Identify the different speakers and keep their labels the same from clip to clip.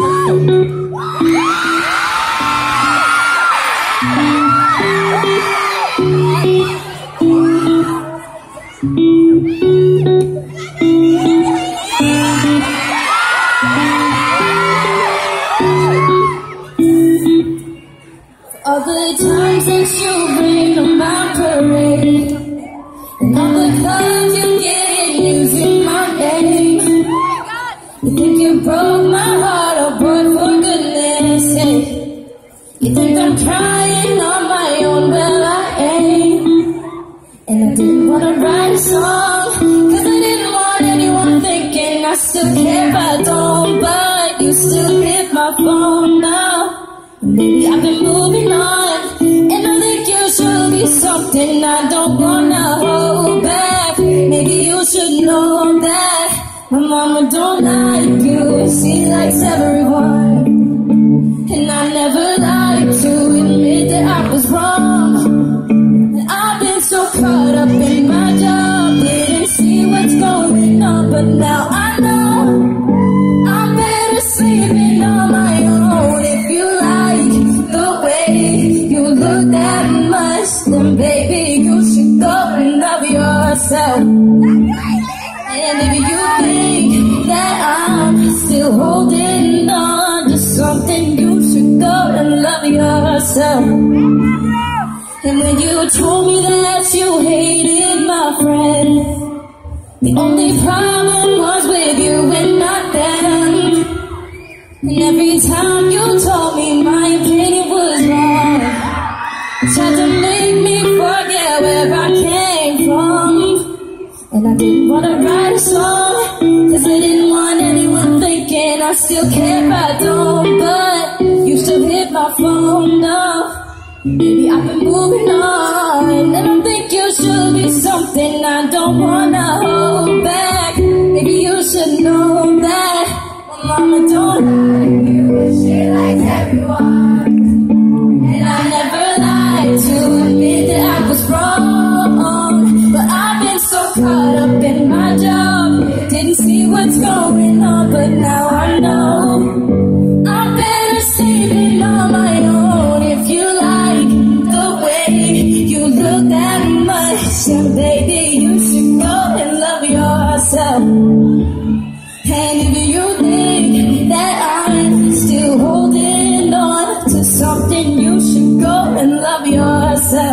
Speaker 1: All the times that you bring on my parade And all the clubs you get using my name. You think you broke I'm trying on my own, well I ain't And I didn't wanna write a song Cause I didn't want anyone thinking I still care if I don't But you still hit my phone now Maybe I've been moving on, and I think you should be something I don't wanna hold back. Maybe you should know that my mama don't like you, she likes everyone. And I never like And if you think that I'm still holding on to something, you should go and love yourself. And when you told me that you hated my friend, the only problem was with you and not them. And every time you told And I didn't wanna write a song? Cause I didn't want anyone thinking I still care if I don't But you still hit my phone up. Maybe I've been moving on And I think you should be something I don't wanna hold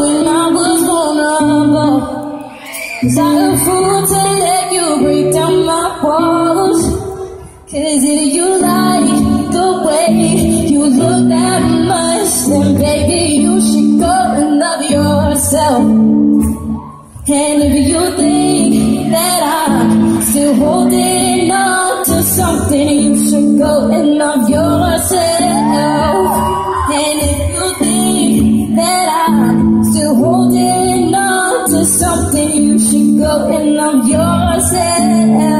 Speaker 1: when I was vulnerable. Was I a fool to let you break down my walls? Cause if you like the way you look that much, then baby you should go and love yourself. And if you think that I'm still holding on to something, you should go and love yourself. Go love yourself.